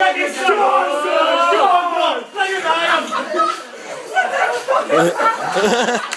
Strong, son! Strong!